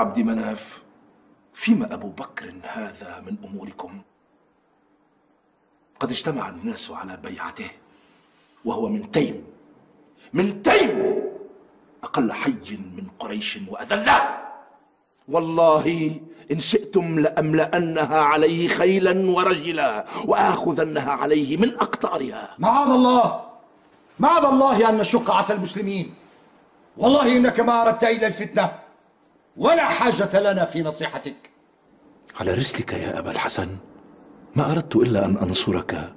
عبد مناف فيما أبو بكر هذا من أموركم؟ قد اجتمع الناس على بيعته وهو من تيم من تيم أقل حي من قريش وأذله والله إن شئتم لأملأنها عليه خيلا ورجلا وآخذنها عليه من أقطارها. معاذ الله! معاذ الله أن نشق عسى المسلمين. والله إنك ما أردت إلا الفتنة. ولا حاجة لنا في نصيحتك. على رسلك يا أبا الحسن ما أردت إلا أن أنصرك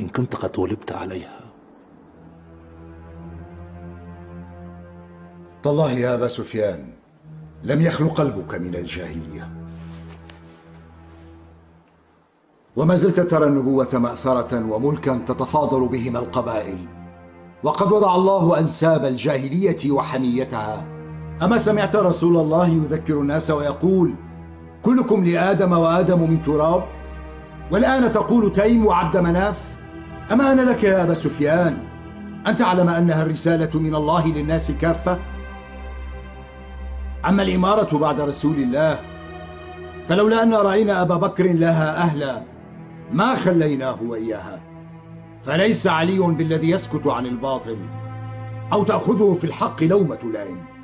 إن كنت قد غلبت عليها. تالله يا أبا سفيان لم يخلو قلبك من الجاهلية. وما زلت ترى النبوة مأثرة وملكا تتفاضل بهما القبائل وقد وضع الله أنساب الجاهلية وحميتها. أما سمعت رسول الله يذكر الناس ويقول كلكم لآدم وآدم من تراب والآن تقول تيم وعبد مناف أما أنا لك يا أبا سفيان أن تعلم أنها الرسالة من الله للناس كافة؟ أما الإمارة بعد رسول الله فلولا أن رأينا أبا بكر لها أهلا ما خليناه وإياها فليس علي بالذي يسكت عن الباطل أو تأخذه في الحق لومة لائم.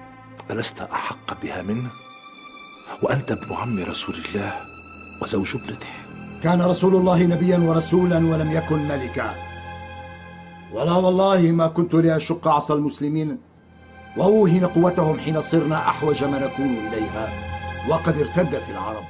ألست أحق بها منه؟ وأنت ابن عم رسول الله وزوج ابنته. كان رسول الله نبيا ورسولا ولم يكن ملكا. ولا والله ما كنت لأشق عصا المسلمين. وأوهن قوتهم حين صرنا أحوج ما نكون إليها. وقد ارتدت العرب.